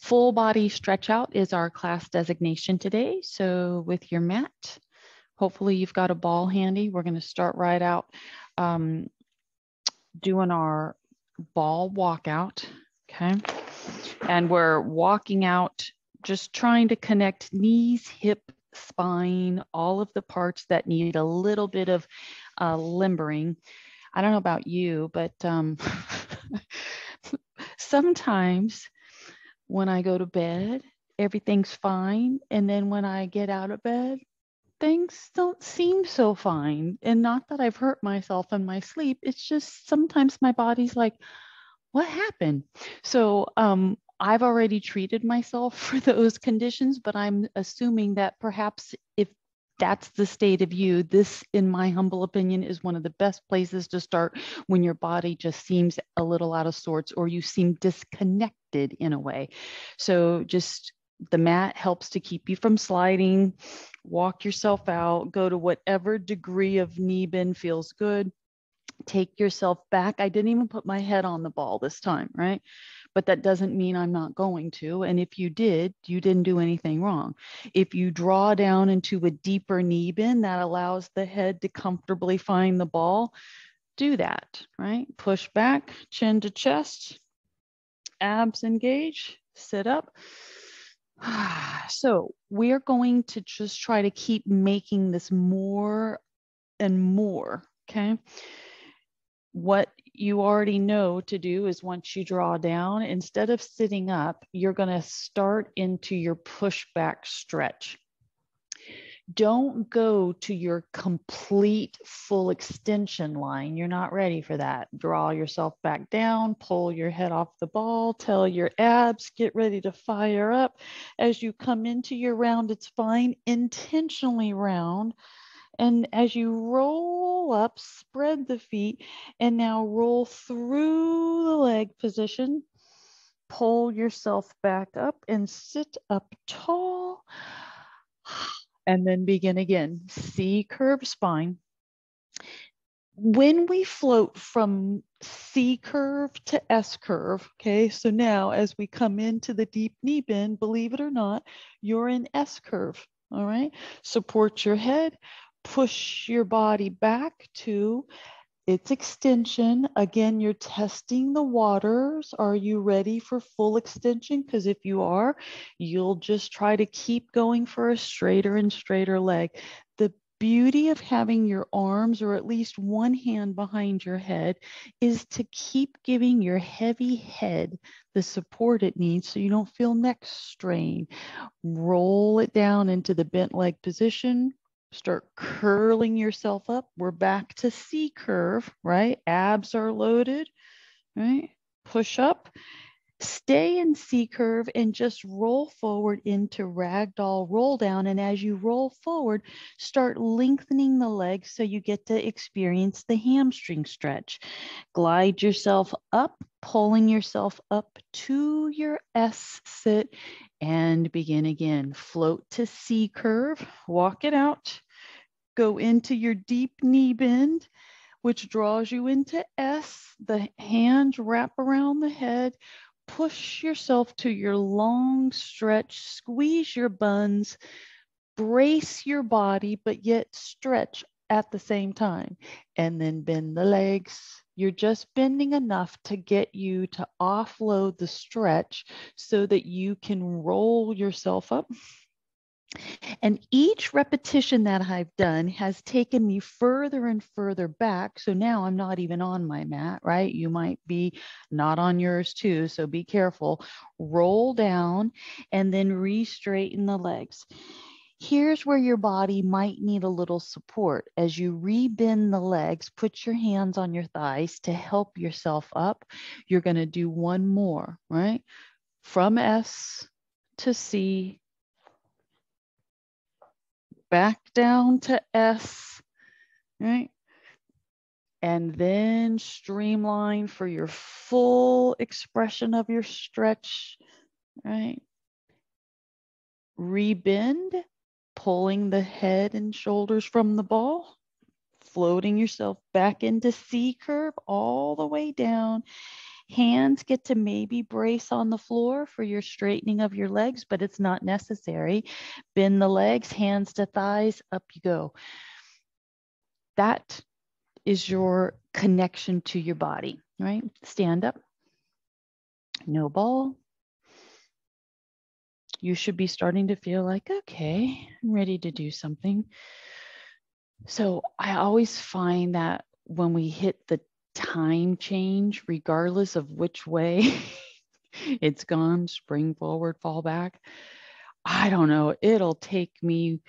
Full body stretch out is our class designation today. So with your mat, hopefully you've got a ball handy. We're going to start right out um, doing our ball walkout. Okay. And we're walking out, just trying to connect knees, hip, spine, all of the parts that need a little bit of uh, limbering. I don't know about you, but um, sometimes when I go to bed, everything's fine. And then when I get out of bed, things don't seem so fine. And not that I've hurt myself in my sleep, it's just sometimes my body's like, what happened? So um, I've already treated myself for those conditions, but I'm assuming that perhaps if that's the state of you, this, in my humble opinion, is one of the best places to start when your body just seems a little out of sorts or you seem disconnected in a way. So just the mat helps to keep you from sliding. Walk yourself out, go to whatever degree of knee bend feels good. Take yourself back. I didn't even put my head on the ball this time, right? but that doesn't mean I'm not going to. And if you did, you didn't do anything wrong. If you draw down into a deeper knee bend that allows the head to comfortably find the ball, do that, right? Push back, chin to chest, abs engage, sit up. So we're going to just try to keep making this more and more, okay? What you already know to do is once you draw down, instead of sitting up, you're going to start into your pushback stretch. Don't go to your complete full extension line. You're not ready for that. Draw yourself back down, pull your head off the ball, tell your abs, get ready to fire up. As you come into your round, it's fine. intentionally round and as you roll up, spread the feet and now roll through the leg position. Pull yourself back up and sit up tall. And then begin again. C curve spine. When we float from C curve to S curve, okay, so now as we come into the deep knee bend, believe it or not, you're in S curve. All right, support your head, push your body back to its extension. Again, you're testing the waters. Are you ready for full extension? Because if you are, you'll just try to keep going for a straighter and straighter leg. The beauty of having your arms or at least one hand behind your head is to keep giving your heavy head the support it needs so you don't feel neck strain. Roll it down into the bent leg position Start curling yourself up. We're back to C curve, right? Abs are loaded, right? Push up. Stay in C curve and just roll forward into ragdoll roll down. And as you roll forward, start lengthening the legs so you get to experience the hamstring stretch. Glide yourself up, pulling yourself up to your S sit and begin again. Float to C curve, walk it out, go into your deep knee bend, which draws you into S. The hands wrap around the head. Push yourself to your long stretch, squeeze your buns, brace your body, but yet stretch at the same time. And then bend the legs, you're just bending enough to get you to offload the stretch so that you can roll yourself up. And each repetition that I've done has taken me further and further back. So now I'm not even on my mat, right? You might be not on yours too. So be careful. Roll down and then re straighten the legs. Here's where your body might need a little support. As you rebend the legs, put your hands on your thighs to help yourself up. You're going to do one more, right? From S to C, back down to S, right? And then streamline for your full expression of your stretch, right? Rebend pulling the head and shoulders from the ball, floating yourself back into C curve all the way down. Hands get to maybe brace on the floor for your straightening of your legs, but it's not necessary. Bend the legs, hands to thighs, up you go. That is your connection to your body, right? Stand up. No ball. You should be starting to feel like, okay, I'm ready to do something. So I always find that when we hit the time change, regardless of which way it's gone, spring forward, fall back, I don't know, it'll take me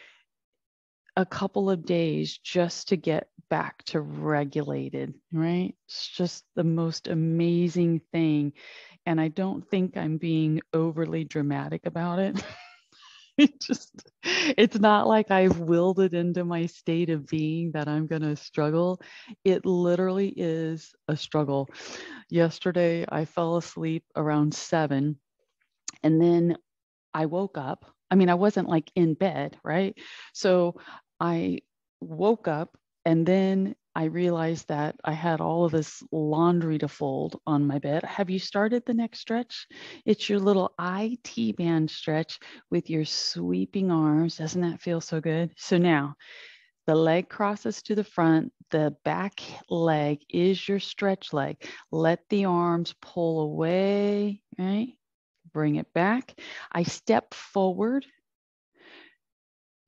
a couple of days just to get back to regulated, right? It's just the most amazing thing. And I don't think I'm being overly dramatic about it. it just, it's not like I've willed it into my state of being that I'm going to struggle. It literally is a struggle. Yesterday, I fell asleep around seven and then I woke up. I mean, I wasn't like in bed, right? So I woke up and then I realized that I had all of this laundry to fold on my bed. Have you started the next stretch? It's your little IT band stretch with your sweeping arms. Doesn't that feel so good? So now the leg crosses to the front. The back leg is your stretch leg. Let the arms pull away, right? Bring it back. I step forward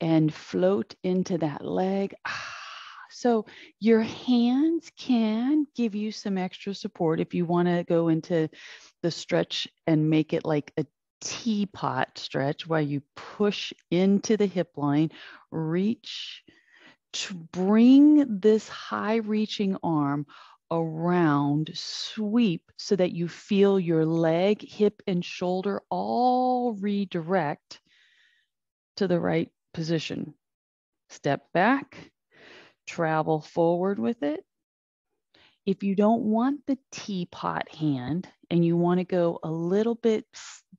and float into that leg. Ah so your hands can give you some extra support if you want to go into the stretch and make it like a teapot stretch where you push into the hip line, reach to bring this high reaching arm around, sweep so that you feel your leg, hip, and shoulder all redirect to the right position. Step back, travel forward with it. If you don't want the teapot hand and you want to go a little bit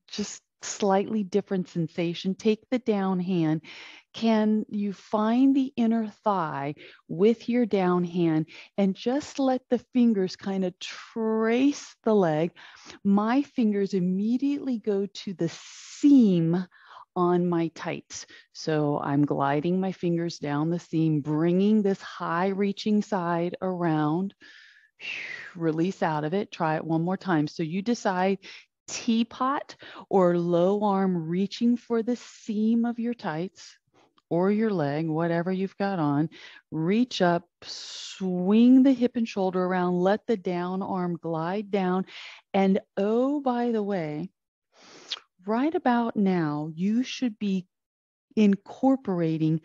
just slightly different sensation, take the down hand. Can you find the inner thigh with your down hand and just let the fingers kind of trace the leg? My fingers immediately go to the seam on my tights. So I'm gliding my fingers down the seam, bringing this high reaching side around, release out of it. Try it one more time. So you decide teapot or low arm reaching for the seam of your tights or your leg, whatever you've got on. Reach up, swing the hip and shoulder around, let the down arm glide down. And oh, by the way, right about now, you should be incorporating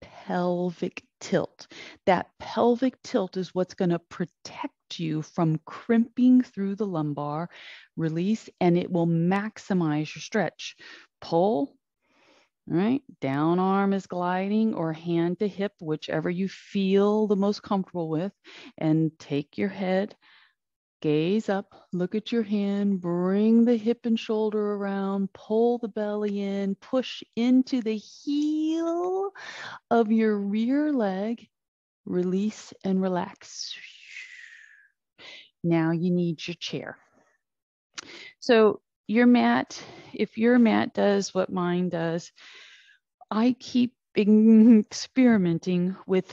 pelvic tilt. That pelvic tilt is what's going to protect you from crimping through the lumbar, release, and it will maximize your stretch. Pull, right? Down arm is gliding or hand to hip, whichever you feel the most comfortable with, and take your head Gaze up, look at your hand, bring the hip and shoulder around, pull the belly in, push into the heel of your rear leg, release and relax. Now you need your chair. So, your mat, if your mat does what mine does, I keep experimenting with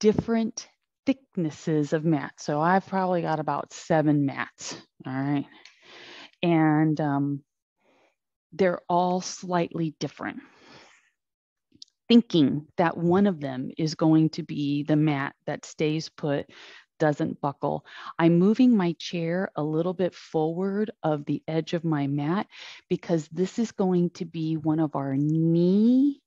different thicknesses of mats. So I've probably got about seven mats. All right. And um, they're all slightly different. Thinking that one of them is going to be the mat that stays put, doesn't buckle. I'm moving my chair a little bit forward of the edge of my mat because this is going to be one of our knee.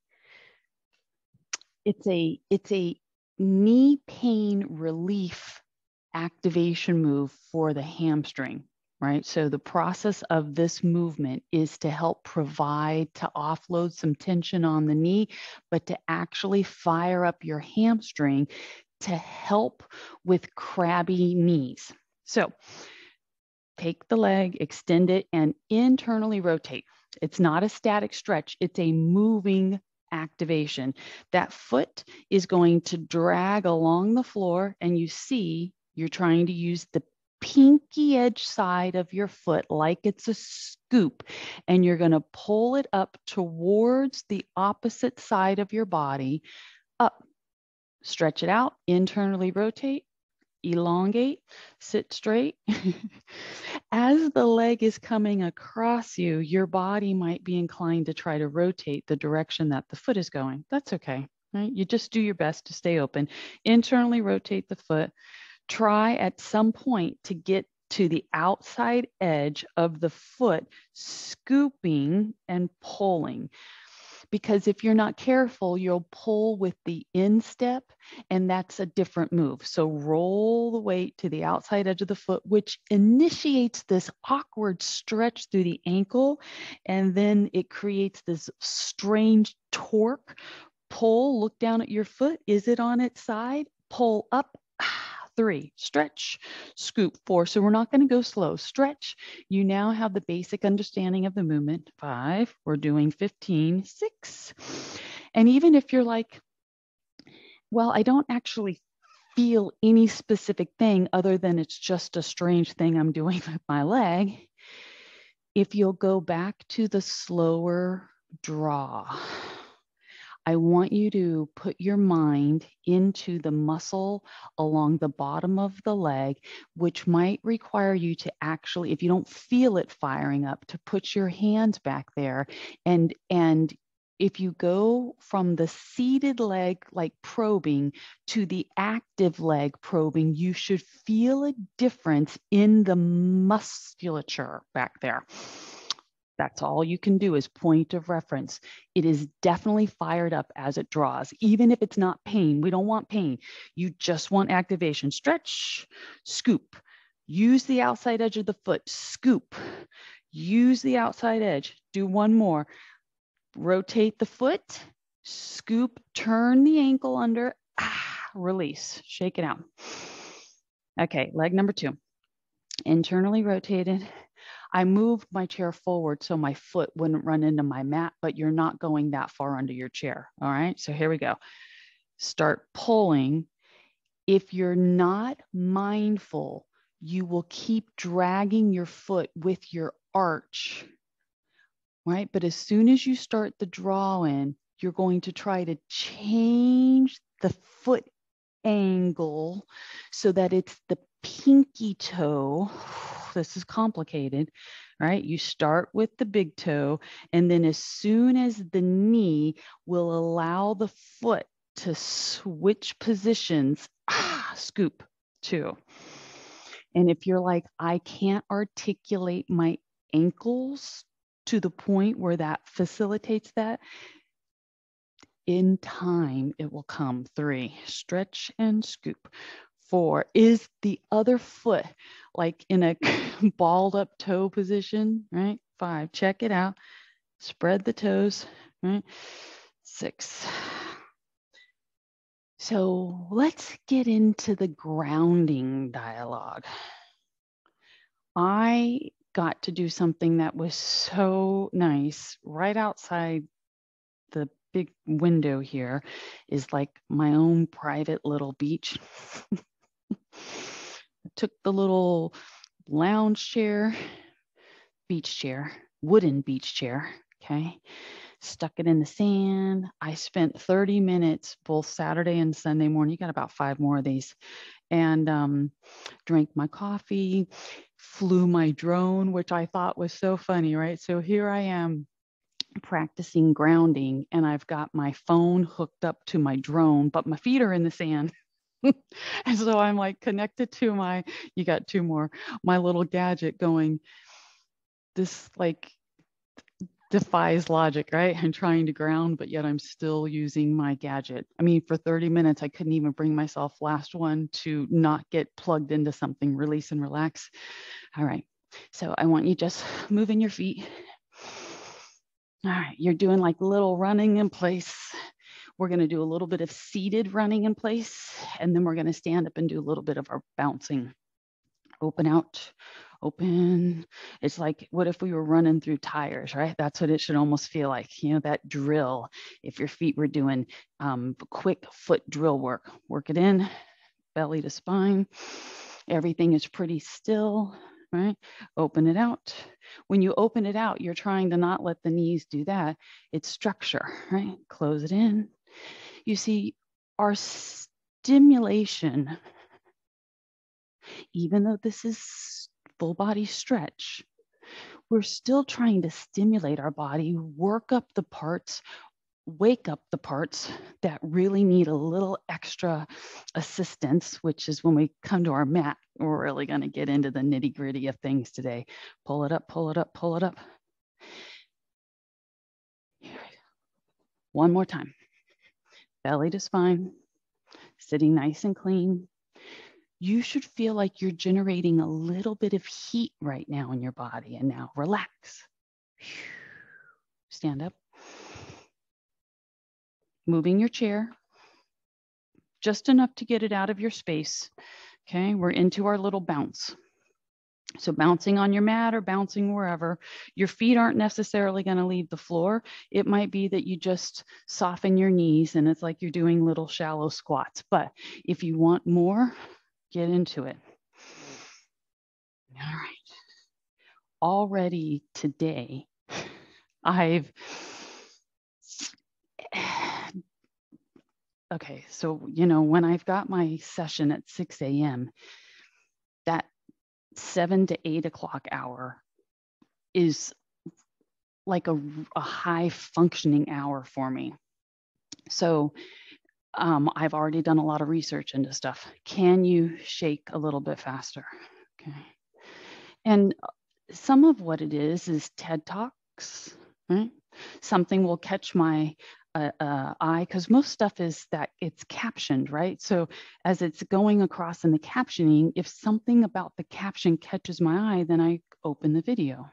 It's a it's a knee pain relief activation move for the hamstring, right? So the process of this movement is to help provide to offload some tension on the knee, but to actually fire up your hamstring to help with crabby knees. So take the leg, extend it, and internally rotate. It's not a static stretch, it's a moving activation. That foot is going to drag along the floor, and you see you're trying to use the pinky edge side of your foot like it's a scoop, and you're going to pull it up towards the opposite side of your body, up. Stretch it out, internally rotate, elongate, sit straight. As the leg is coming across you, your body might be inclined to try to rotate the direction that the foot is going. That's okay, right? You just do your best to stay open. Internally rotate the foot. Try at some point to get to the outside edge of the foot, scooping and pulling because if you're not careful, you'll pull with the instep, and that's a different move. So roll the weight to the outside edge of the foot, which initiates this awkward stretch through the ankle, and then it creates this strange torque. Pull, look down at your foot. Is it on its side? Pull up three, stretch, scoop, four. So we're not going to go slow. Stretch, you now have the basic understanding of the movement. Five, we're doing 15, six. And even if you're like, well, I don't actually feel any specific thing other than it's just a strange thing I'm doing with my leg, if you'll go back to the slower draw, I want you to put your mind into the muscle along the bottom of the leg, which might require you to actually, if you don't feel it firing up, to put your hands back there and and if you go from the seated leg, like probing, to the active leg probing, you should feel a difference in the musculature back there. That's all you can do is point of reference. It is definitely fired up as it draws, even if it's not pain. We don't want pain. You just want activation. Stretch, scoop. Use the outside edge of the foot, scoop. Use the outside edge. Do one more. Rotate the foot, scoop, turn the ankle under, ah, release, shake it out. Okay, leg number two. Internally rotated, I moved my chair forward so my foot wouldn't run into my mat, but you're not going that far under your chair. All right. So here we go. Start pulling. If you're not mindful, you will keep dragging your foot with your arch. Right. But as soon as you start the draw in, you're going to try to change the foot angle so that it's the pinky toe this is complicated, right? You start with the big toe, and then as soon as the knee will allow the foot to switch positions, ah, scoop two. And if you're like, I can't articulate my ankles to the point where that facilitates that, in time it will come. Three, stretch and scoop. Four, is the other foot like in a balled up toe position, right? Five, check it out. Spread the toes, right? Six. So let's get into the grounding dialogue. I got to do something that was so nice right outside the big window here is like my own private little beach. took the little lounge chair, beach chair, wooden beach chair, okay, stuck it in the sand. I spent 30 minutes both Saturday and Sunday morning. You got about five more of these. And um, drank my coffee, flew my drone, which I thought was so funny, right? So here I am practicing grounding, and I've got my phone hooked up to my drone, but my feet are in the sand. and so I'm like connected to my, you got two more, my little gadget going, this like defies logic, right? I'm trying to ground, but yet I'm still using my gadget. I mean, for 30 minutes, I couldn't even bring myself last one to not get plugged into something, release and relax. All right. So I want you just moving your feet. All right. You're doing like little running in place we're going to do a little bit of seated running in place, and then we're going to stand up and do a little bit of our bouncing. Open out, open. It's like, what if we were running through tires, right? That's what it should almost feel like, you know, that drill. If your feet were doing um, quick foot drill work, work it in, belly to spine. Everything is pretty still, right? Open it out. When you open it out, you're trying to not let the knees do that. It's structure, right? Close it in. You see, our stimulation, even though this is full body stretch, we're still trying to stimulate our body, work up the parts, wake up the parts that really need a little extra assistance, which is when we come to our mat. We're really going to get into the nitty gritty of things today. Pull it up, pull it up, pull it up. One more time. Belly to spine, sitting nice and clean. You should feel like you're generating a little bit of heat right now in your body. And now relax. Stand up moving your chair just enough to get it out of your space. Okay, we're into our little bounce. So bouncing on your mat or bouncing wherever, your feet aren't necessarily going to leave the floor. It might be that you just soften your knees and it's like you're doing little shallow squats. But if you want more, get into it. All right. Already today, I've okay, so, you know, when I've got my session at 6 a.m., that seven to eight o'clock hour is like a, a high functioning hour for me. So um, I've already done a lot of research into stuff. Can you shake a little bit faster? Okay. And some of what it is is TED Talks, right? Something will catch my uh, uh, eye because most stuff is that it's captioned, right? So as it's going across in the captioning, if something about the caption catches my eye, then I open the video.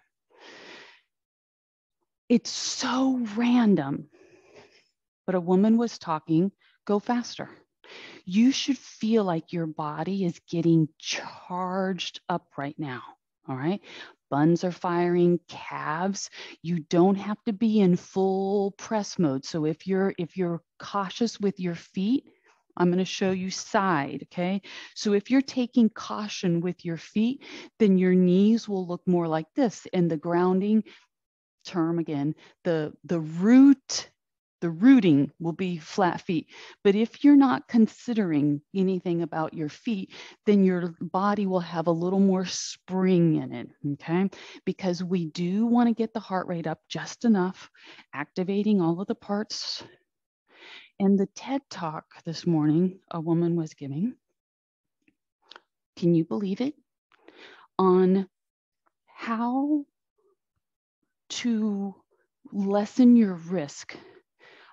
It's so random. But a woman was talking, go faster. You should feel like your body is getting charged up right now. All right buns are firing calves you don't have to be in full press mode. So if you're if you're cautious with your feet i'm going to show you side okay? So if you're taking caution with your feet then your knees will look more like this. And the grounding term again the the root the rooting will be flat feet. But if you're not considering anything about your feet, then your body will have a little more spring in it, okay? Because we do want to get the heart rate up just enough, activating all of the parts. And the TED talk this morning, a woman was giving, can you believe it? On how to lessen your risk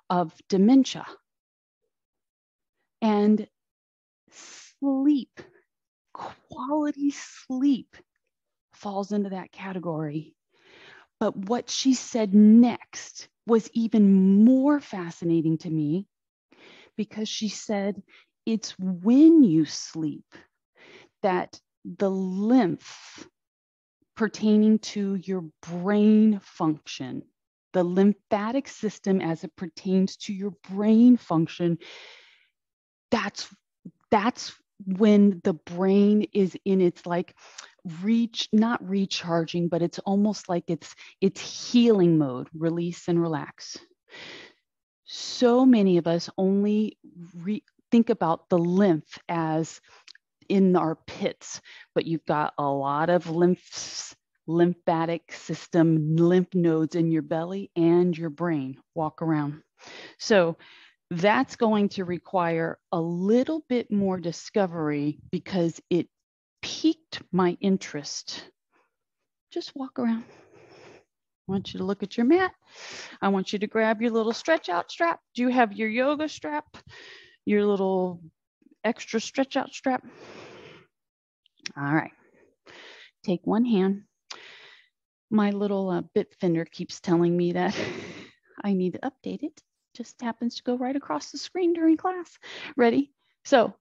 of dementia. And sleep, quality sleep falls into that category. But what she said next was even more fascinating to me because she said it's when you sleep that the lymph pertaining to your brain function the lymphatic system as it pertains to your brain function that's that's when the brain is in its like reach not recharging but it's almost like it's it's healing mode release and relax. So many of us only re- think about the lymph as in our pits but you've got a lot of lymph lymphatic system, lymph nodes in your belly and your brain. Walk around. So that's going to require a little bit more discovery because it piqued my interest. Just walk around. I want you to look at your mat. I want you to grab your little stretch out strap. Do you have your yoga strap? Your little extra stretch out strap? All right. Take one hand, my little uh, Bitdefender keeps telling me that I need to update it. Just happens to go right across the screen during class. Ready? So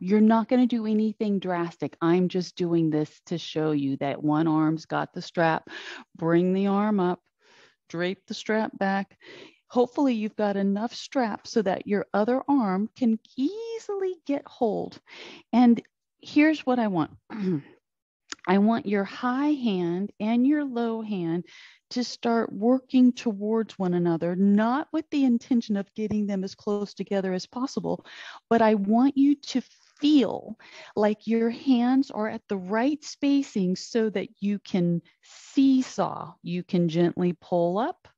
you're not going to do anything drastic. I'm just doing this to show you that one arm's got the strap. Bring the arm up, drape the strap back. Hopefully you've got enough strap so that your other arm can easily get hold. And here's what I want. I want your high hand and your low hand to start working towards one another, not with the intention of getting them as close together as possible, but I want you to feel like your hands are at the right spacing so that you can seesaw. You can gently pull up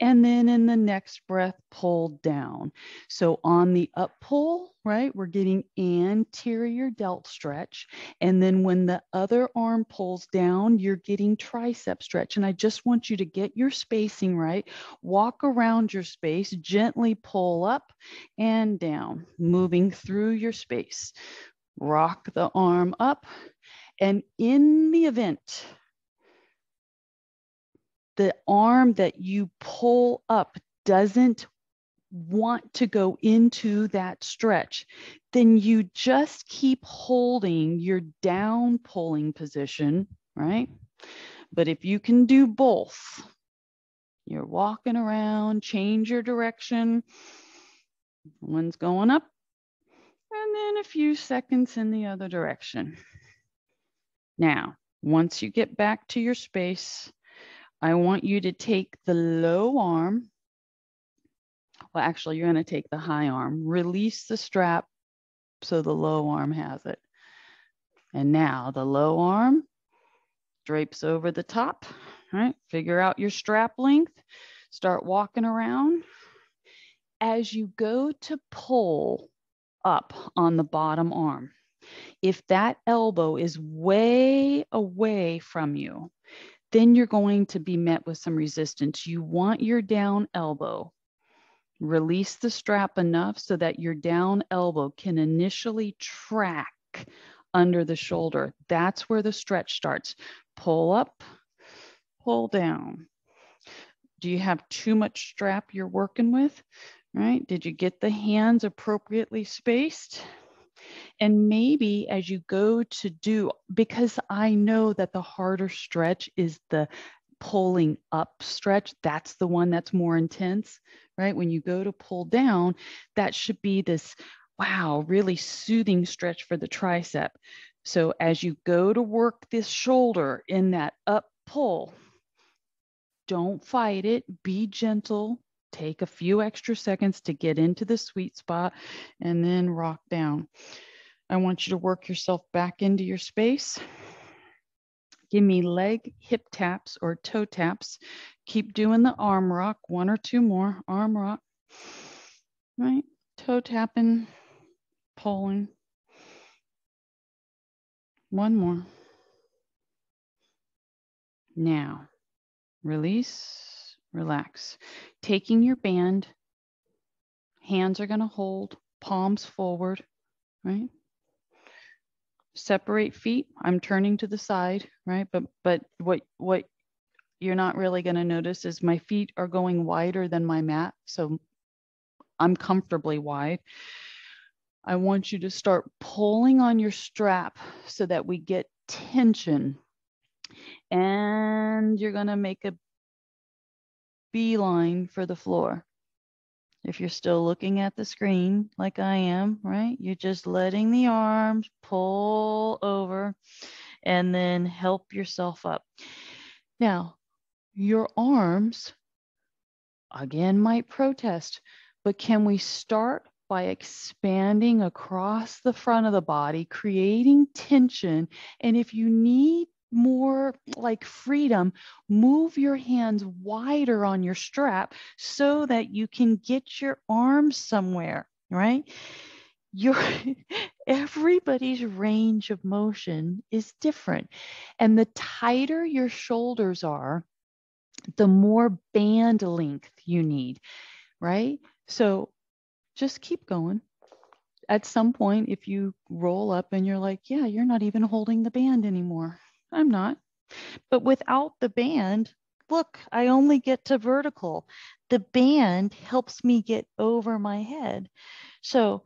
and then in the next breath, pull down. So on the up pull, right, we're getting anterior delt stretch. And then when the other arm pulls down, you're getting tricep stretch. And I just want you to get your spacing right. Walk around your space, gently pull up and down, moving through your space. Rock the arm up. And in the event the arm that you pull up doesn't want to go into that stretch, then you just keep holding your down pulling position, right? But if you can do both, you're walking around, change your direction. One's going up, and then a few seconds in the other direction. Now, once you get back to your space, I want you to take the low arm. Well, actually, you're going to take the high arm, release the strap so the low arm has it. And now the low arm drapes over the top, right? Figure out your strap length, start walking around. As you go to pull up on the bottom arm, if that elbow is way away from you, then you're going to be met with some resistance. You want your down elbow. Release the strap enough so that your down elbow can initially track under the shoulder. That's where the stretch starts. Pull up, pull down. Do you have too much strap you're working with? Right? Did you get the hands appropriately spaced? And maybe as you go to do, because I know that the harder stretch is the pulling up stretch, that's the one that's more intense, right? When you go to pull down, that should be this, wow, really soothing stretch for the tricep. So as you go to work this shoulder in that up pull, don't fight it, be gentle, take a few extra seconds to get into the sweet spot and then rock down. I want you to work yourself back into your space. Give me leg hip taps or toe taps. Keep doing the arm rock, one or two more arm rock. Right? Toe tapping, pulling. One more. Now, release, relax. Taking your band, hands are going to hold, palms forward, right? Separate feet, I'm turning to the side, right? But but what what you're not really going to notice is my feet are going wider than my mat, so I'm comfortably wide. I want you to start pulling on your strap so that we get tension. And you're going to make a beeline for the floor. If you're still looking at the screen like I am, right? You're just letting the arms pull over and then help yourself up. Now, your arms, again, might protest, but can we start by expanding across the front of the body, creating tension? And if you need more like freedom, move your hands wider on your strap so that you can get your arms somewhere, right? Your everybody's range of motion is different. And the tighter your shoulders are, the more band length you need, right? So just keep going. At some point, if you roll up and you're like, yeah, you're not even holding the band anymore, I'm not. But without the band, look, I only get to vertical. The band helps me get over my head. So,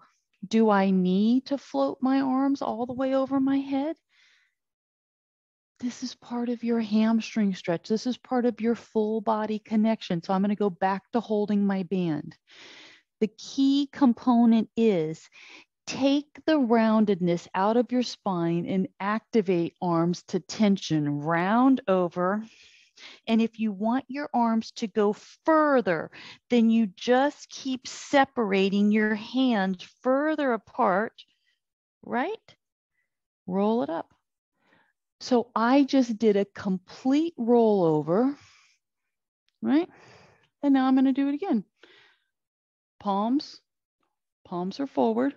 do I need to float my arms all the way over my head? This is part of your hamstring stretch. This is part of your full body connection. So, I'm going to go back to holding my band. The key component is take the roundedness out of your spine and activate arms to tension, round over. And if you want your arms to go further, then you just keep separating your hands further apart, right? Roll it up. So I just did a complete rollover, right? And now I'm going to do it again. Palms, palms are forward,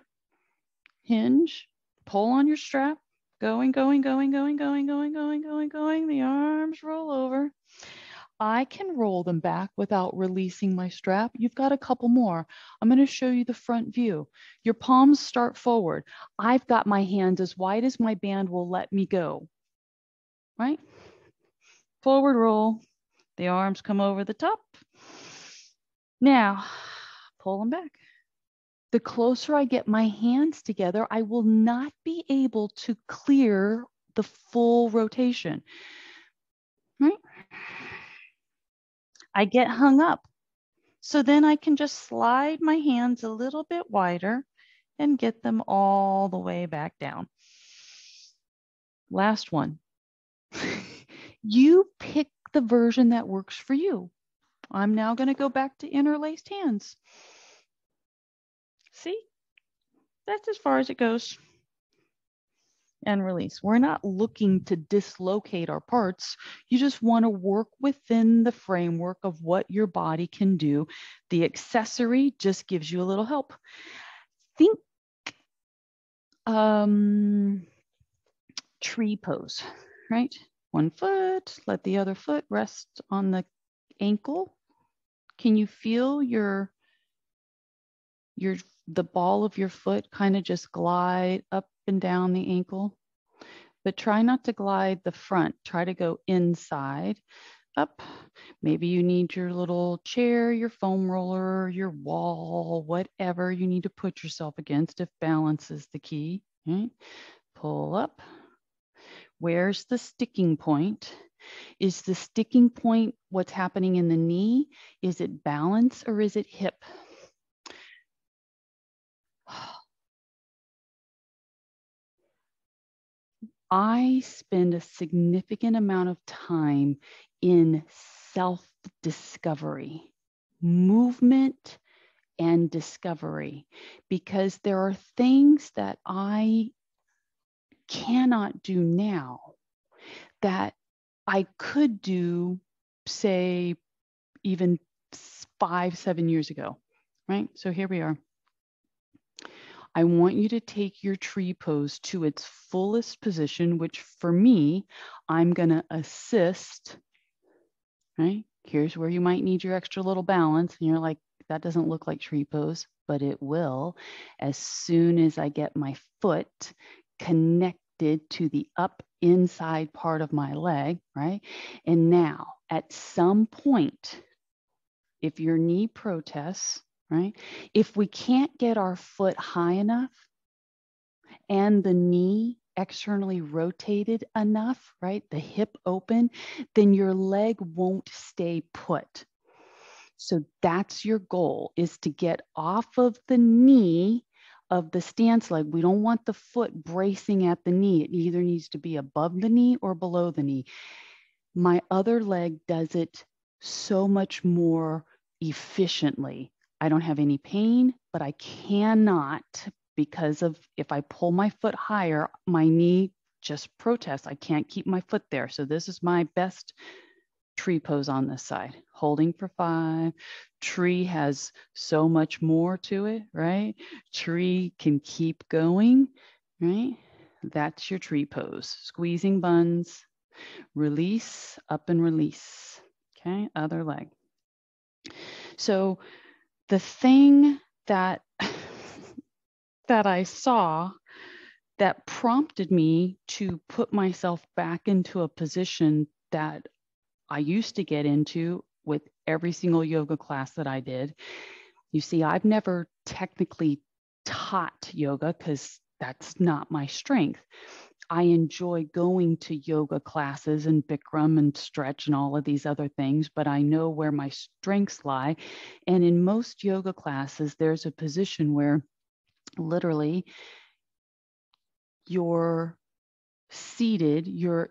hinge, pull on your strap, going, going, going, going, going, going, going, going, going. The arms roll over. I can roll them back without releasing my strap. You've got a couple more. I'm going to show you the front view. Your palms start forward. I've got my hands as wide as my band will let me go. Right? Forward roll. The arms come over the top. Now, pull them back the closer I get my hands together, I will not be able to clear the full rotation. Right? I get hung up. So then I can just slide my hands a little bit wider and get them all the way back down. Last one. you pick the version that works for you. I'm now going to go back to interlaced hands. See, that's as far as it goes. And release. We're not looking to dislocate our parts. You just want to work within the framework of what your body can do. The accessory just gives you a little help. Think um, tree pose, right? One foot, let the other foot rest on the ankle. Can you feel your your the ball of your foot kind of just glide up and down the ankle. But try not to glide the front. Try to go inside, up. Maybe you need your little chair, your foam roller, your wall, whatever you need to put yourself against if balance is the key. Right? Pull up. Where's the sticking point? Is the sticking point what's happening in the knee? Is it balance or is it hip? I spend a significant amount of time in self discovery, movement, and discovery because there are things that I cannot do now that I could do, say, even five, seven years ago, right? So here we are. I want you to take your tree pose to its fullest position, which for me, I'm going to assist, right? Here's where you might need your extra little balance. And you're like, that doesn't look like tree pose, but it will as soon as I get my foot connected to the up inside part of my leg, right? And now at some point, if your knee protests, right? If we can't get our foot high enough and the knee externally rotated enough, right? The hip open, then your leg won't stay put. So that's your goal is to get off of the knee of the stance leg. We don't want the foot bracing at the knee. It either needs to be above the knee or below the knee. My other leg does it so much more efficiently I don't have any pain, but I cannot because of if I pull my foot higher, my knee just protests. I can't keep my foot there. So this is my best tree pose on this side. Holding for five. Tree has so much more to it, right? Tree can keep going, right? That's your tree pose. Squeezing buns, release, up and release. Okay, other leg. So the thing that that I saw that prompted me to put myself back into a position that I used to get into with every single yoga class that I did. You see, I've never technically taught yoga because that's not my strength. I enjoy going to yoga classes and Bikram and stretch and all of these other things, but I know where my strengths lie. And in most yoga classes, there's a position where literally, you're seated, you're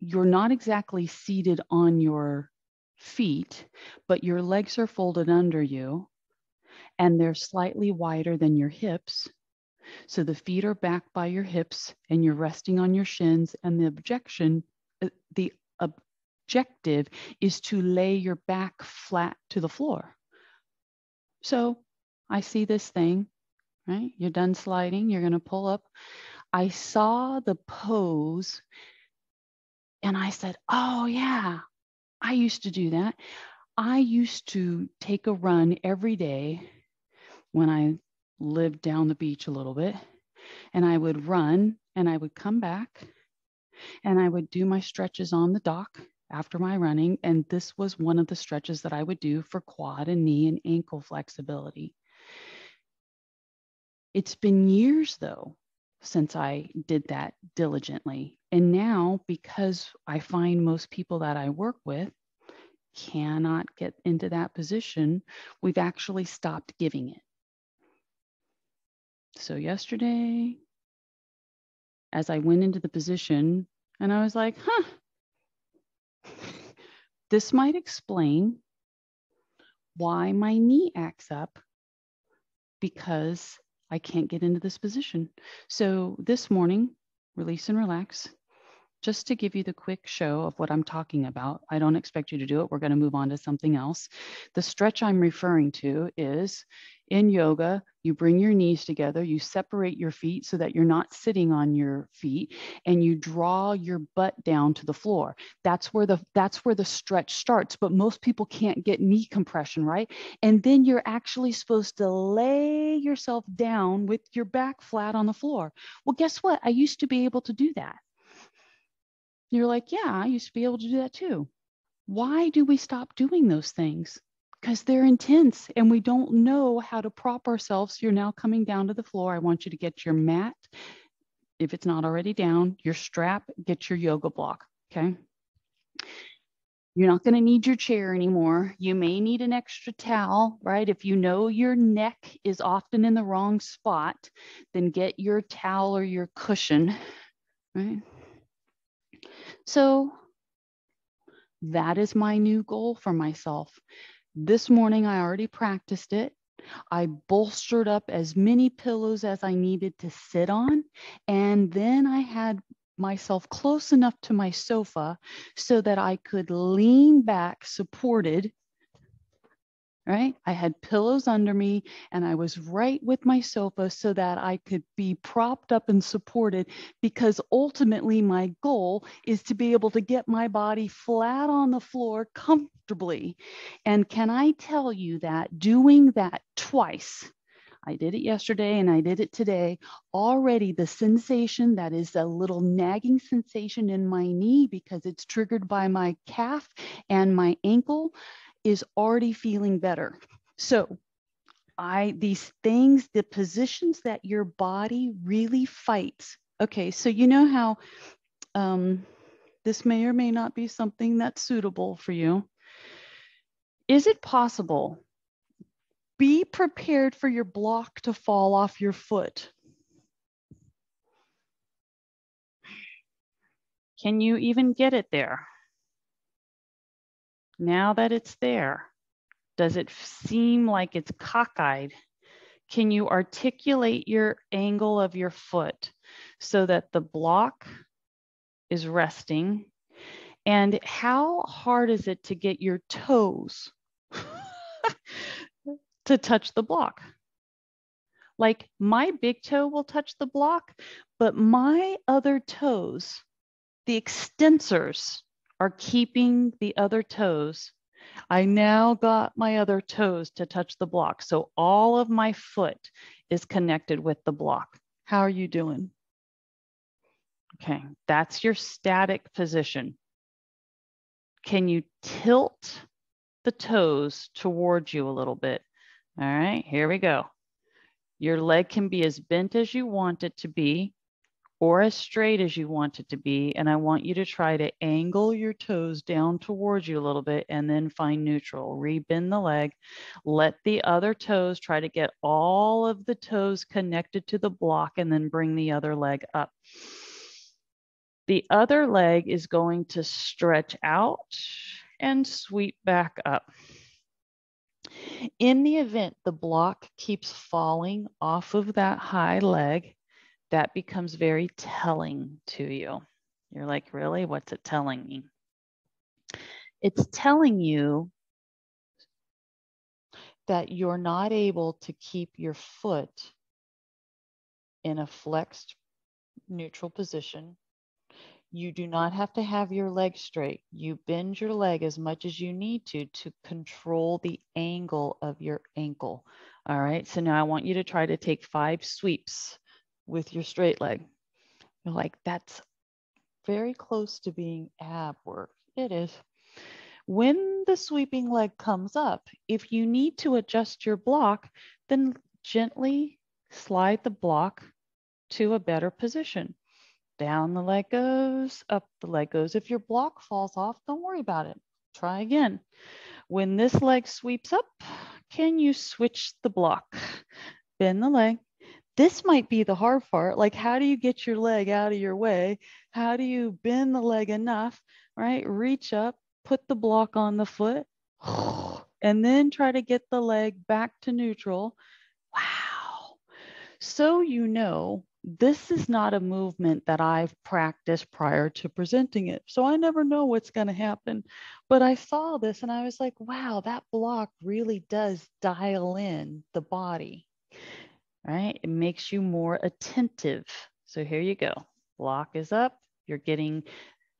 you're not exactly seated on your feet, but your legs are folded under you and they're slightly wider than your hips. So the feet are back by your hips and you're resting on your shins. And the objection, uh, the objective is to lay your back flat to the floor. So I see this thing, right? You're done sliding, you're going to pull up. I saw the pose and I said, Oh, yeah, I used to do that. I used to take a run every day when I lived down the beach a little bit. And I would run and I would come back and I would do my stretches on the dock after my running. And this was one of the stretches that I would do for quad and knee and ankle flexibility. It's been years though since I did that diligently. And now, because I find most people that I work with cannot get into that position, we've actually stopped giving it. So, yesterday, as I went into the position, and I was like, huh, this might explain why my knee acts up because I can't get into this position. So this morning, release and relax, just to give you the quick show of what I'm talking about. I don't expect you to do it. We're going to move on to something else. The stretch I'm referring to is in yoga, you bring your knees together, you separate your feet so that you're not sitting on your feet and you draw your butt down to the floor. That's where the that's where the stretch starts, but most people can't get knee compression, right? And then you're actually supposed to lay yourself down with your back flat on the floor. Well, guess what? I used to be able to do that. You're like, "Yeah, I used to be able to do that too." Why do we stop doing those things? because they're intense and we don't know how to prop ourselves. You're now coming down to the floor. I want you to get your mat, if it's not already down, your strap, get your yoga block. Okay. You're not going to need your chair anymore. You may need an extra towel, right? If you know your neck is often in the wrong spot, then get your towel or your cushion, right? So that is my new goal for myself this morning, I already practiced it. I bolstered up as many pillows as I needed to sit on. And then I had myself close enough to my sofa so that I could lean back supported right? I had pillows under me and I was right with my sofa so that I could be propped up and supported because ultimately my goal is to be able to get my body flat on the floor comfortably. And can I tell you that doing that twice, I did it yesterday and I did it today. Already, the sensation that is a little nagging sensation in my knee because it's triggered by my calf and my ankle is already feeling better. So I these things, the positions that your body really fights. Okay, so you know how um, this may or may not be something that's suitable for you. Is it possible? Be prepared for your block to fall off your foot. Can you even get it there? Now that it's there, does it seem like it's cockeyed? Can you articulate your angle of your foot so that the block is resting? And how hard is it to get your toes to touch the block? Like my big toe will touch the block, but my other toes, the extensors, are keeping the other toes. I now got my other toes to touch the block. So all of my foot is connected with the block. How are you doing? Okay, that's your static position. Can you tilt the toes towards you a little bit? All right, here we go. Your leg can be as bent as you want it to be, or as straight as you want it to be. And I want you to try to angle your toes down towards you a little bit and then find neutral. Rebend the leg. Let the other toes try to get all of the toes connected to the block and then bring the other leg up. The other leg is going to stretch out and sweep back up. In the event the block keeps falling off of that high leg, that becomes very telling to you. You're like, really? What's it telling me? It's telling you that you're not able to keep your foot in a flexed neutral position. You do not have to have your leg straight. You bend your leg as much as you need to to control the angle of your ankle. All right. So now I want you to try to take five sweeps with your straight leg. You're like, that's very close to being ab work. It is. When the sweeping leg comes up, if you need to adjust your block, then gently slide the block to a better position. Down the leg goes, up the leg goes. If your block falls off, don't worry about it. Try again. When this leg sweeps up, can you switch the block? Bend the leg, this might be the hard part. Like, how do you get your leg out of your way? How do you bend the leg enough, right? Reach up, put the block on the foot, and then try to get the leg back to neutral. Wow. So, you know, this is not a movement that I've practiced prior to presenting it. So I never know what's going to happen. But I saw this and I was like, wow, that block really does dial in the body right? It makes you more attentive. So here you go. Block is up. You're getting,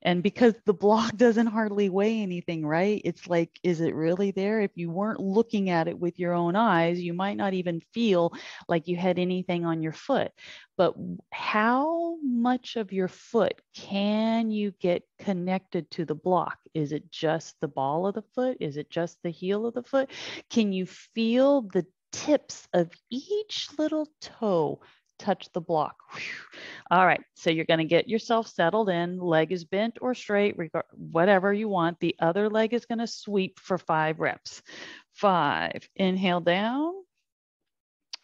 and because the block doesn't hardly weigh anything, right? It's like, is it really there? If you weren't looking at it with your own eyes, you might not even feel like you had anything on your foot. But how much of your foot can you get connected to the block? Is it just the ball of the foot? Is it just the heel of the foot? Can you feel the tips of each little toe touch the block. Whew. All right, so you're going to get yourself settled in. Leg is bent or straight, whatever you want. The other leg is going to sweep for five reps. Five. Inhale down.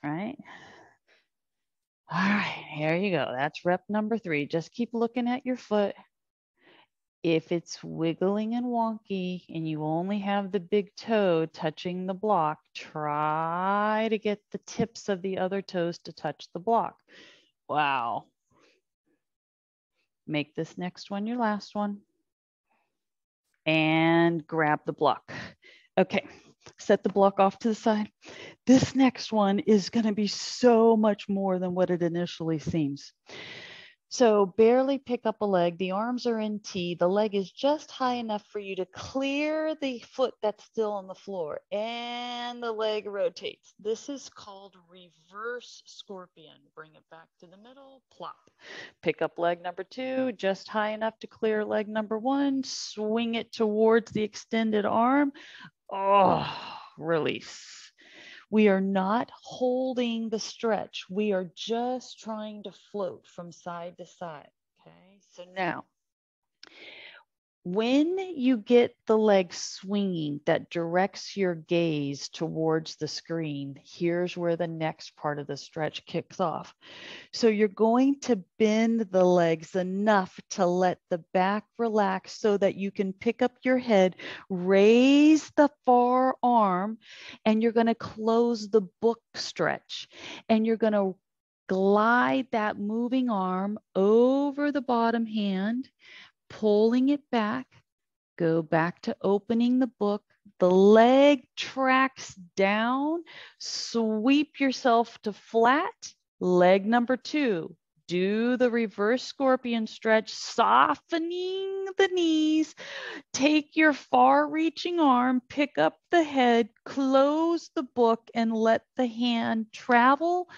All right. All right, here you go. That's rep number three. Just keep looking at your foot. If it's wiggling and wonky and you only have the big toe touching the block, try to get the tips of the other toes to touch the block. Wow. Make this next one your last one. And grab the block. Okay, set the block off to the side. This next one is going to be so much more than what it initially seems. So barely pick up a leg. The arms are in T. The leg is just high enough for you to clear the foot that's still on the floor. And the leg rotates. This is called reverse scorpion. Bring it back to the middle, plop. Pick up leg number two, just high enough to clear leg number one. Swing it towards the extended arm. Oh, release. We are not holding the stretch. We are just trying to float from side to side. Okay. So now when you get the leg swinging that directs your gaze towards the screen, here's where the next part of the stretch kicks off. So you're going to bend the legs enough to let the back relax so that you can pick up your head, raise the far arm, and you're going to close the book stretch. And you're going to glide that moving arm over the bottom hand pulling it back, go back to opening the book. The leg tracks down, sweep yourself to flat. Leg number two, do the reverse scorpion stretch, softening the knees. Take your far reaching arm, pick up the head, close the book, and let the hand travel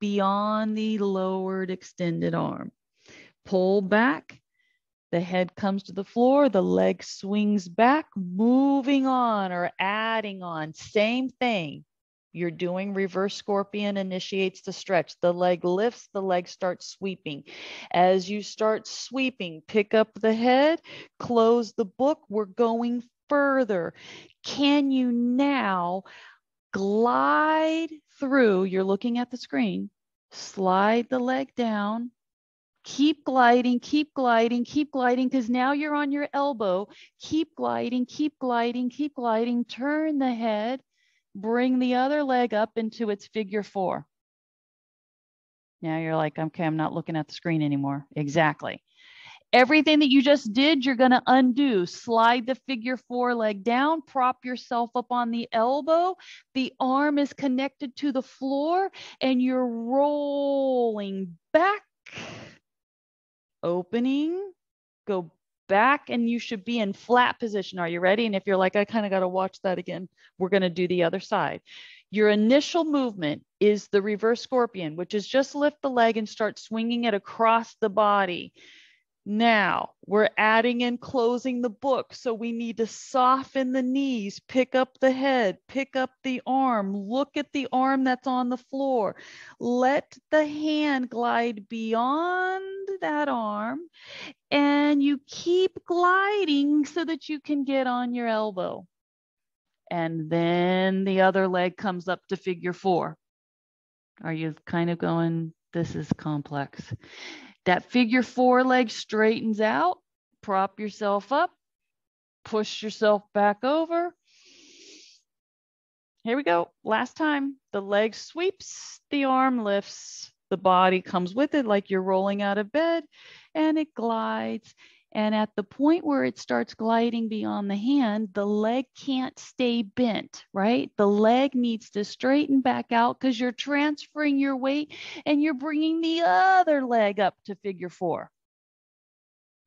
beyond the lowered extended arm. Pull back, the head comes to the floor, the leg swings back, moving on or adding on. Same thing. You're doing reverse scorpion initiates the stretch. The leg lifts, the leg starts sweeping. As you start sweeping, pick up the head, close the book. We're going further. Can you now glide through? You're looking at the screen. Slide the leg down. Keep gliding, keep gliding, keep gliding, because now you're on your elbow. Keep gliding, keep gliding, keep gliding. Turn the head bring the other leg up into its figure four. Now you're like, okay, I'm not looking at the screen anymore. Exactly. Everything that you just did, you're going to undo. Slide the figure four leg down, prop yourself up on the elbow. The arm is connected to the floor, and you're rolling back, opening, go back and you should be in flat position. Are you ready? And if you're like, I kind of got to watch that again, we're going to do the other side. Your initial movement is the reverse scorpion, which is just lift the leg and start swinging it across the body. Now we're adding and closing the book. So we need to soften the knees, pick up the head, pick up the arm, look at the arm that's on the floor. Let the hand glide beyond that arm and you keep gliding so that you can get on your elbow. And then the other leg comes up to figure four. Are you kind of going, this is complex? That figure four leg straightens out, prop yourself up, push yourself back over. Here we go. Last time. The leg sweeps, the arm lifts, the body comes with it like you're rolling out of bed, and it glides and at the point where it starts gliding beyond the hand, the leg can't stay bent, right? The leg needs to straighten back out because you're transferring your weight and you're bringing the other leg up to figure four.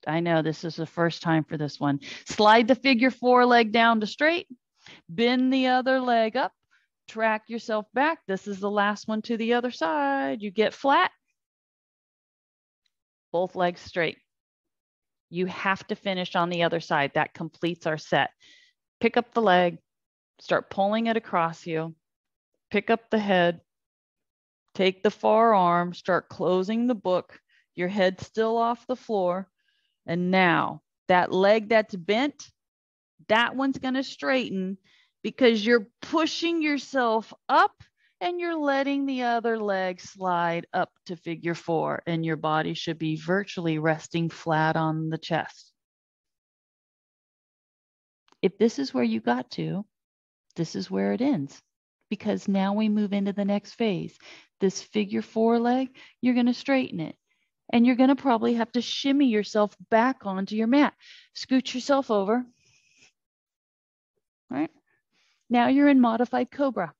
I know this is the first time for this one. Slide the figure four leg down to straight, bend the other leg up, track yourself back. This is the last one to the other side. You get flat, both legs straight. You have to finish on the other side. That completes our set. Pick up the leg, start pulling it across you, pick up the head, take the forearm, start closing the book, your head still off the floor. And now that leg that's bent, that one's going to straighten because you're pushing yourself up and you're letting the other leg slide up to figure four, and your body should be virtually resting flat on the chest. If this is where you got to, this is where it ends because now we move into the next phase. This figure four leg, you're going to straighten it. And you're going to probably have to shimmy yourself back onto your mat. Scoot yourself over. Right Now you're in modified cobra.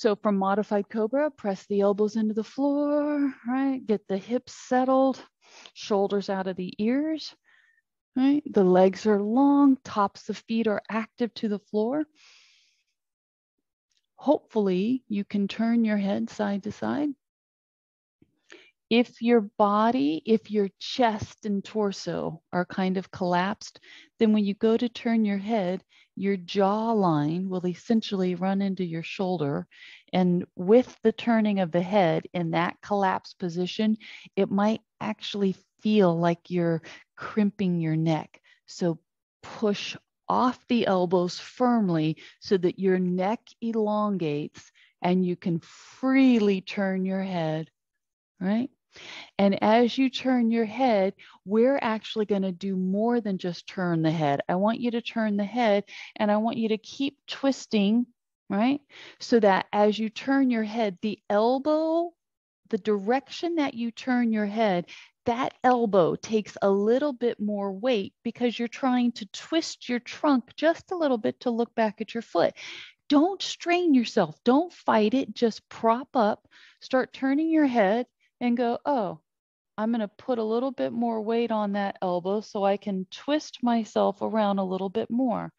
So from modified cobra, press the elbows into the floor, right? Get the hips settled, shoulders out of the ears, right? The legs are long, tops of feet are active to the floor. Hopefully you can turn your head side to side. If your body, if your chest and torso are kind of collapsed, then when you go to turn your head, your jawline will essentially run into your shoulder. And with the turning of the head in that collapsed position, it might actually feel like you're crimping your neck. So push off the elbows firmly so that your neck elongates and you can freely turn your head, right? And as you turn your head, we're actually going to do more than just turn the head. I want you to turn the head and I want you to keep twisting, right? So that as you turn your head, the elbow, the direction that you turn your head, that elbow takes a little bit more weight because you're trying to twist your trunk just a little bit to look back at your foot. Don't strain yourself. Don't fight it. Just prop up, start turning your head and go, oh, I'm going to put a little bit more weight on that elbow so I can twist myself around a little bit more.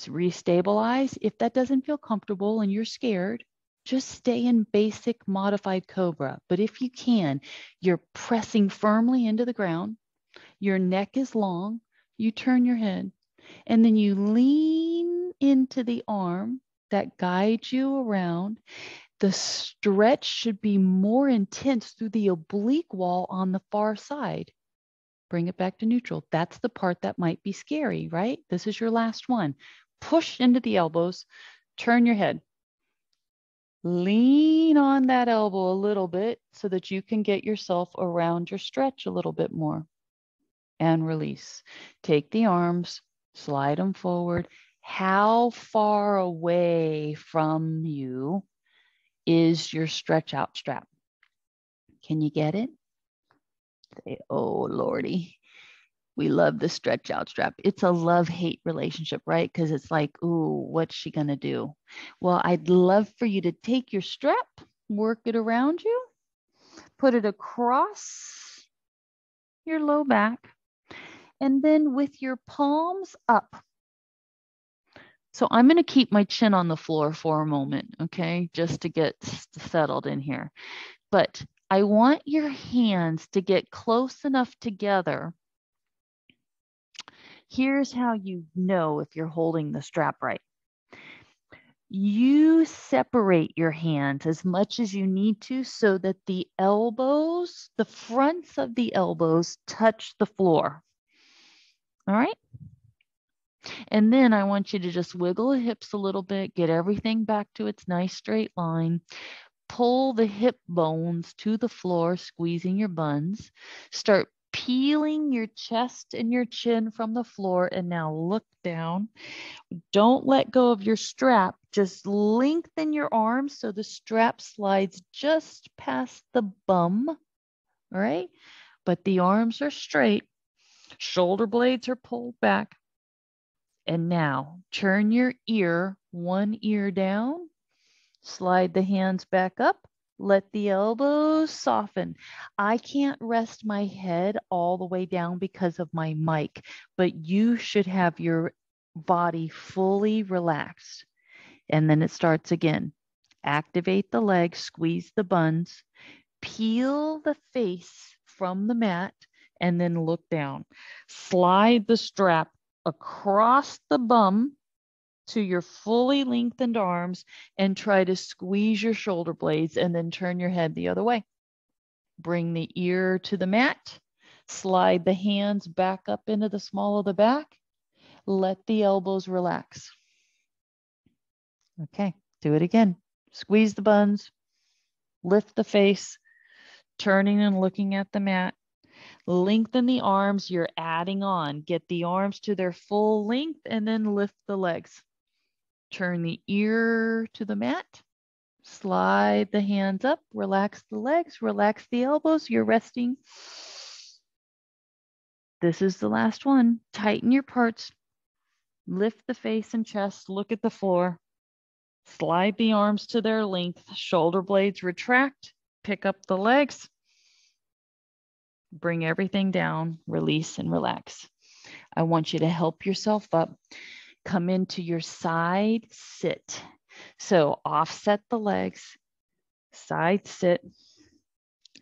Restabilize. If that doesn't feel comfortable and you're scared, just stay in basic modified cobra. But if you can, you're pressing firmly into the ground, your neck is long, you turn your head, and then you lean into the arm that guides you around. The stretch should be more intense through the oblique wall on the far side. Bring it back to neutral. That's the part that might be scary, right? This is your last one. Push into the elbows, turn your head. Lean on that elbow a little bit so that you can get yourself around your stretch a little bit more. And release. Take the arms, slide them forward. How far away from you is your stretch out strap? Can you get it? Say, oh, Lordy. We love the stretch out strap. It's a love hate relationship, right? Because it's like, ooh, what's she going to do? Well, I'd love for you to take your strap, work it around you, put it across your low back, and then with your palms up. So I'm going to keep my chin on the floor for a moment, okay, just to get settled in here. But I want your hands to get close enough together. Here's how you know if you're holding the strap right. You separate your hands as much as you need to so that the elbows, the fronts of the elbows touch the floor. All right. And then I want you to just wiggle the hips a little bit, get everything back to its nice straight line pull the hip bones to the floor, squeezing your buns. Start peeling your chest and your chin from the floor and now look down. Don't let go of your strap. Just lengthen your arms so the strap slides just past the bum. All right. But the arms are straight, shoulder blades are pulled back. And now turn your ear, one ear down, Slide the hands back up. Let the elbows soften. I can't rest my head all the way down because of my mic, but you should have your body fully relaxed. And then it starts again. Activate the legs, squeeze the buns, peel the face from the mat, and then look down. Slide the strap across the bum to your fully lengthened arms and try to squeeze your shoulder blades and then turn your head the other way. Bring the ear to the mat. Slide the hands back up into the small of the back. Let the elbows relax. Okay, do it again. Squeeze the buns, lift the face, turning and looking at the mat. Lengthen the arms, you're adding on. Get the arms to their full length and then lift the legs. Turn the ear to the mat. Slide the hands up. Relax the legs. Relax the elbows. You're resting. This is the last one. Tighten your parts. Lift the face and chest. Look at the floor. Slide the arms to their length. Shoulder blades retract. Pick up the legs. Bring everything down. Release and relax. I want you to help yourself up come into your side sit. So offset the legs, side sit.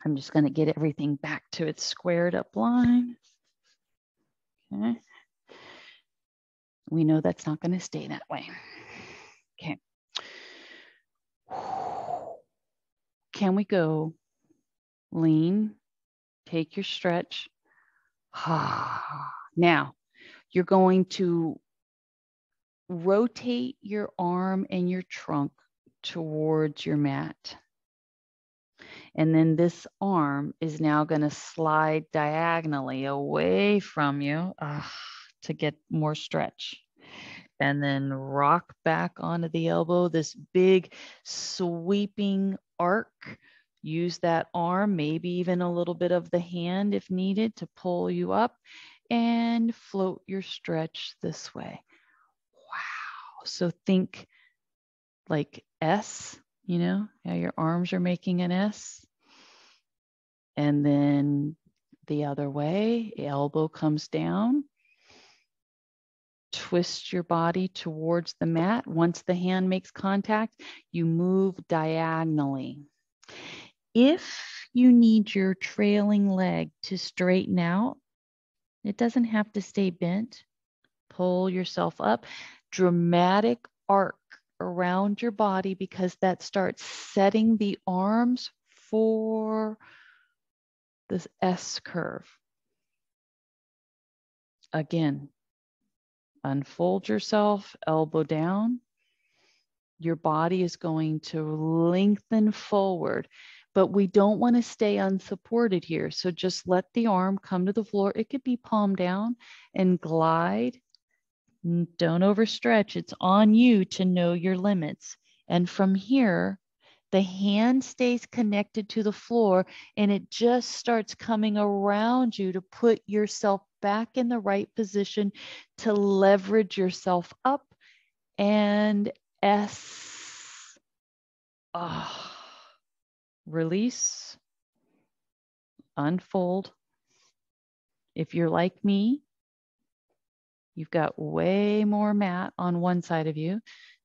I'm just going to get everything back to its squared up line. Okay. We know that's not going to stay that way. Okay. Can we go lean, take your stretch. now, you're going to rotate your arm and your trunk towards your mat. And then this arm is now going to slide diagonally away from you uh, to get more stretch. And then rock back onto the elbow, this big sweeping arc. Use that arm, maybe even a little bit of the hand if needed to pull you up and float your stretch this way. Wow. So think like S, you know, how your arms are making an S. And then the other way, elbow comes down. Twist your body towards the mat. Once the hand makes contact, you move diagonally. If you need your trailing leg to straighten out, it doesn't have to stay bent. Pull yourself up dramatic arc around your body because that starts setting the arms for this S curve. Again, unfold yourself, elbow down. Your body is going to lengthen forward, but we don't want to stay unsupported here. So just let the arm come to the floor. It could be palm down and glide. Don't overstretch. It's on you to know your limits. And from here, the hand stays connected to the floor and it just starts coming around you to put yourself back in the right position to leverage yourself up and S. Oh, release, unfold. If you're like me, you've got way more mat on one side of you.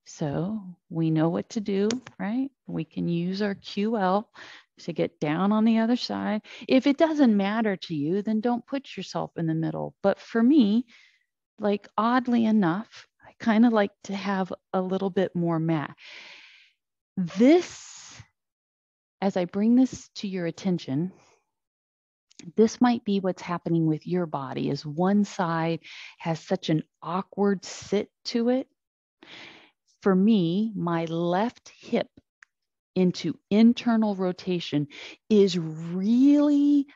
So we know what to do, right? We can use our QL to get down on the other side. If it doesn't matter to you, then don't put yourself in the middle. But for me, like oddly enough, I kind of like to have a little bit more mat. This, as I bring this to your attention, this might be what's happening with your body is one side has such an awkward sit to it. For me, my left hip into internal rotation is really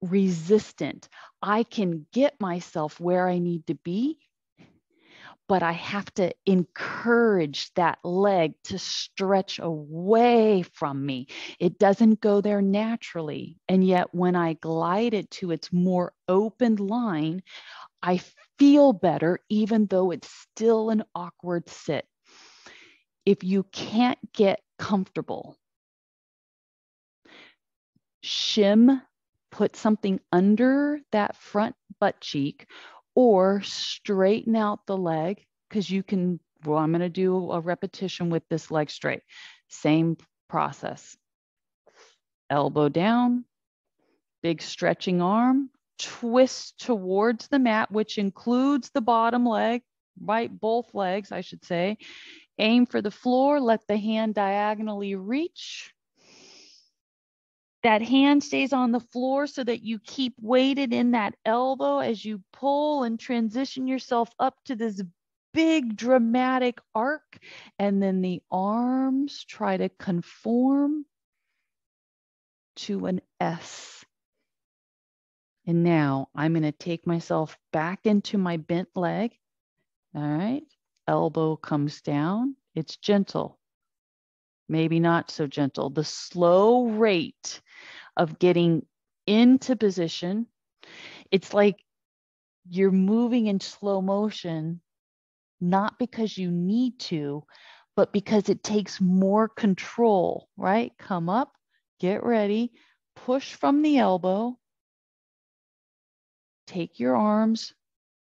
resistant. I can get myself where I need to be, but I have to encourage that leg to stretch away from me. It doesn't go there naturally. And yet, when I glide it to its more open line, I feel better, even though it's still an awkward sit. If you can't get comfortable. Shim, put something under that front butt cheek or straighten out the leg because you can, well, I'm going to do a repetition with this leg straight. Same process. Elbow down, big stretching arm, twist towards the mat, which includes the bottom leg, right? Both legs, I should say. Aim for the floor, let the hand diagonally reach. That hand stays on the floor so that you keep weighted in that elbow as you pull and transition yourself up to this big dramatic arc. And then the arms try to conform to an S. And now I'm going to take myself back into my bent leg. All right elbow comes down. It's gentle, maybe not so gentle. The slow rate of getting into position, it's like you're moving in slow motion, not because you need to, but because it takes more control, right? Come up, get ready, push from the elbow, take your arms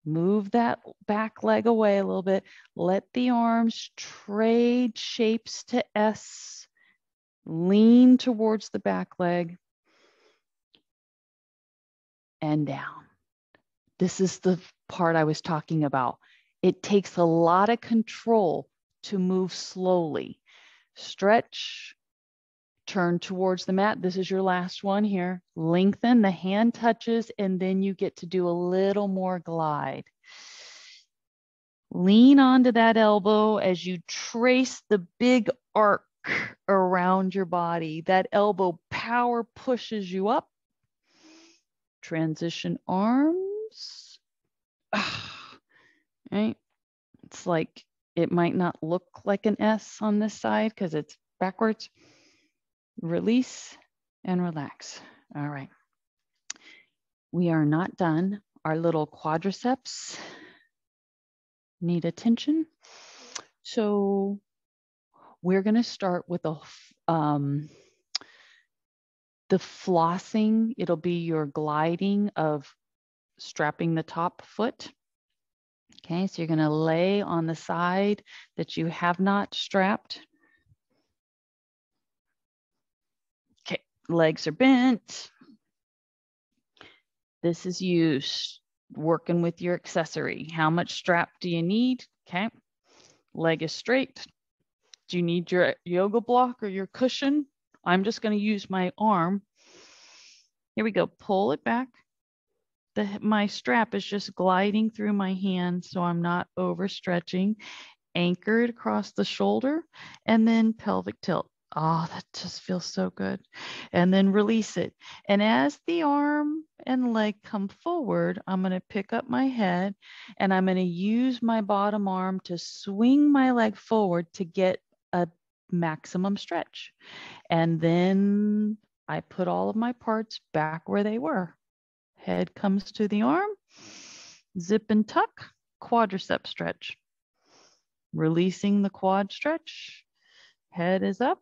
Move that back leg away a little bit. Let the arms trade shapes to S. Lean towards the back leg and down. This is the part I was talking about. It takes a lot of control to move slowly. Stretch, turn towards the mat. This is your last one here. Lengthen, the hand touches, and then you get to do a little more glide. Lean onto that elbow as you trace the big arc around your body. That elbow power pushes you up. Transition arms. right? It's like it might not look like an S on this side because it's backwards release and relax. All right. We are not done. Our little quadriceps need attention. So we're going to start with a, um, the flossing. It'll be your gliding of strapping the top foot. Okay, so you're going to lay on the side that you have not strapped. Okay, legs are bent. This is you working with your accessory. How much strap do you need? Okay. Leg is straight. Do you need your yoga block or your cushion? I'm just going to use my arm. Here we go. Pull it back. The, my strap is just gliding through my hand so I'm not overstretching. Anchor it across the shoulder and then pelvic tilt. Oh, that just feels so good. And then release it. And as the arm and leg come forward, I'm going to pick up my head and I'm going to use my bottom arm to swing my leg forward to get maximum stretch. And then I put all of my parts back where they were. Head comes to the arm, zip and tuck, quadricep stretch. Releasing the quad stretch, head is up,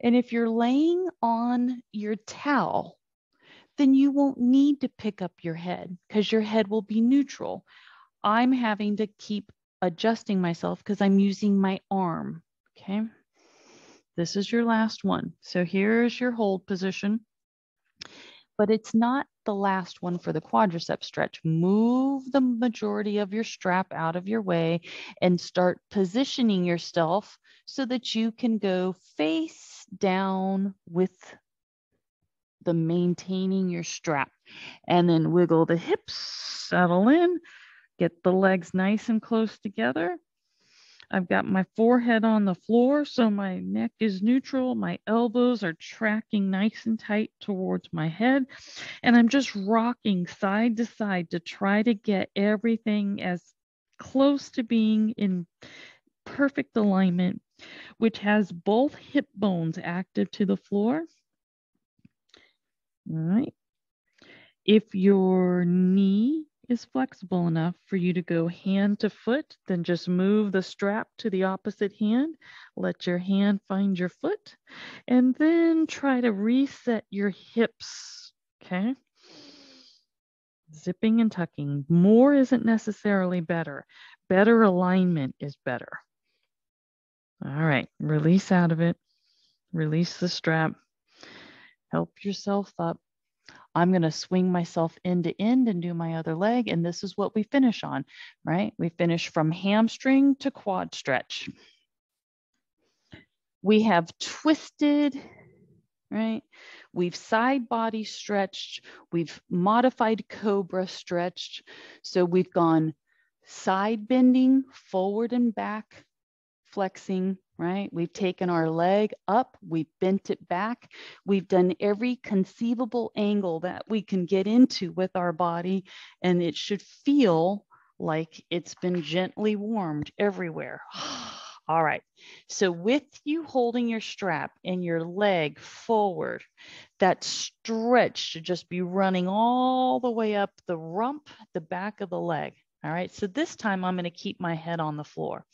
and if you're laying on your towel, then you won't need to pick up your head because your head will be neutral. I'm having to keep adjusting myself because I'm using my arm. Okay. This is your last one. So here's your hold position, but it's not the last one for the quadricep stretch. Move the majority of your strap out of your way and start positioning yourself so that you can go face down with the maintaining your strap and then wiggle the hips, settle in, get the legs nice and close together. I've got my forehead on the floor, so my neck is neutral. My elbows are tracking nice and tight towards my head. And I'm just rocking side to side to try to get everything as close to being in perfect alignment which has both hip bones active to the floor. All right. If your knee is flexible enough for you to go hand to foot, then just move the strap to the opposite hand. Let your hand find your foot, and then try to reset your hips. Okay. Zipping and tucking. More isn't necessarily better. Better alignment is better. All right, release out of it. Release the strap. Help yourself up. I'm going to swing myself end to end and do my other leg. And this is what we finish on, right? We finish from hamstring to quad stretch. We have twisted, right? We've side body stretched. We've modified cobra stretched. So we've gone side bending, forward and back, flexing, right? We've taken our leg up, we've bent it back, we've done every conceivable angle that we can get into with our body, and it should feel like it's been gently warmed everywhere. All right. So, with you holding your strap and your leg forward, that stretch should just be running all the way up the rump, the back of the leg. All right. So, this time I'm going to keep my head on the floor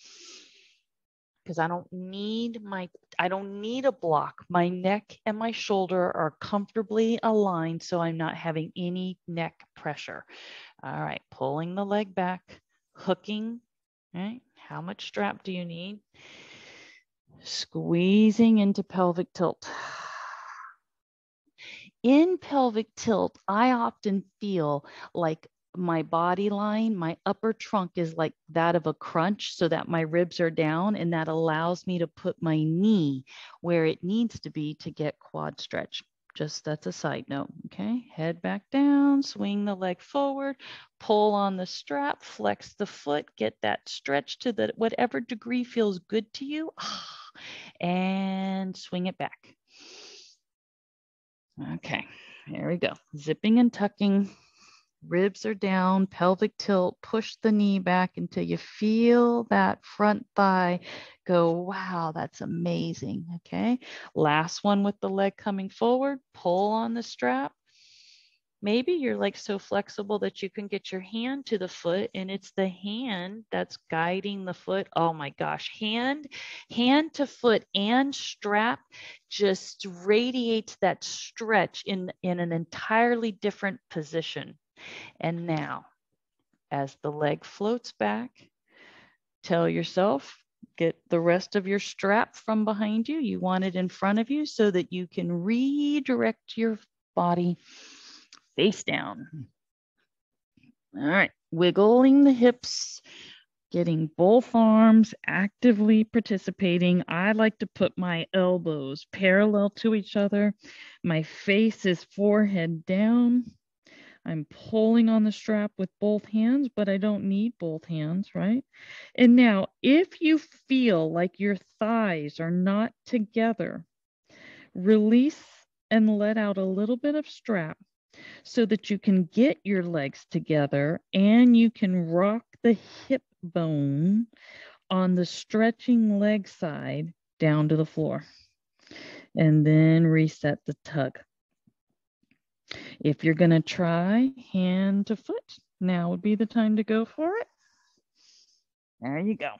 because I don't need my I don't need a block. My neck and my shoulder are comfortably aligned so I'm not having any neck pressure. All right, pulling the leg back, hooking, right? How much strap do you need? Squeezing into pelvic tilt. In pelvic tilt, I often feel like my body line, my upper trunk is like that of a crunch so that my ribs are down and that allows me to put my knee where it needs to be to get quad stretch. Just that's a side note. Okay. Head back down, swing the leg forward, pull on the strap, flex the foot, get that stretch to the whatever degree feels good to you, and swing it back. Okay. Here we go. Zipping and tucking Ribs are down, pelvic tilt, push the knee back until you feel that front thigh go, wow, that's amazing. Okay. Last one with the leg coming forward, pull on the strap. Maybe you're like so flexible that you can get your hand to the foot and it's the hand that's guiding the foot. Oh my gosh, hand, hand to foot and strap just radiates that stretch in, in an entirely different position. And now, as the leg floats back, tell yourself, get the rest of your strap from behind you. You want it in front of you so that you can redirect your body face down. All right, wiggling the hips, getting both arms actively participating. I like to put my elbows parallel to each other. My face is forehead down. I'm pulling on the strap with both hands, but I don't need both hands, right? And now, if you feel like your thighs are not together, release and let out a little bit of strap so that you can get your legs together and you can rock the hip bone on the stretching leg side down to the floor. And then reset the tug. If you're going to try hand to foot, now would be the time to go for it. There you go.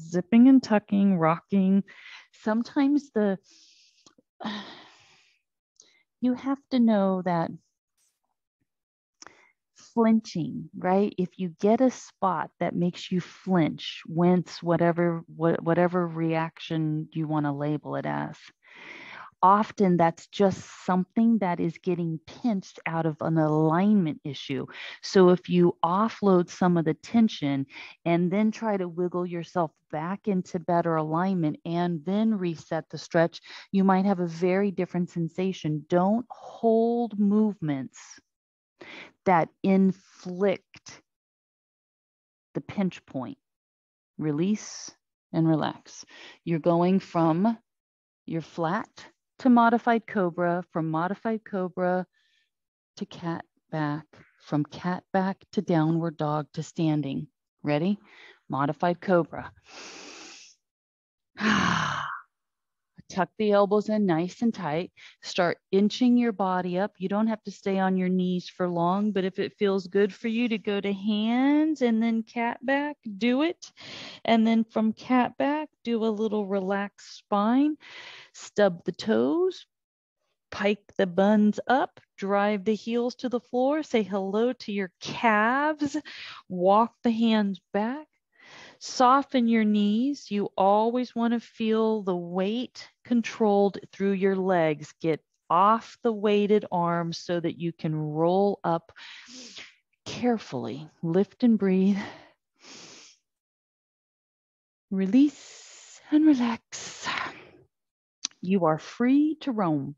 Zipping and tucking, rocking. Sometimes the you have to know that flinching, right? If you get a spot that makes you flinch, wince, whatever what, whatever reaction you want to label it as, often that's just something that is getting pinched out of an alignment issue. So if you offload some of the tension and then try to wiggle yourself back into better alignment and then reset the stretch, you might have a very different sensation. Don't hold movements that inflict the pinch point. Release and relax. You're going from your flat to modified cobra, from modified cobra to cat back, from cat back to downward dog to standing. Ready? Modified cobra. Ah. Tuck the elbows in nice and tight. Start inching your body up. You don't have to stay on your knees for long, but if it feels good for you to go to hands and then cat back, do it. And then from cat back, do a little relaxed spine. Stub the toes, pike the buns up, drive the heels to the floor, say hello to your calves, walk the hands back, Soften your knees. You always want to feel the weight controlled through your legs. Get off the weighted arms so that you can roll up carefully. Lift and breathe. Release and relax. You are free to roam.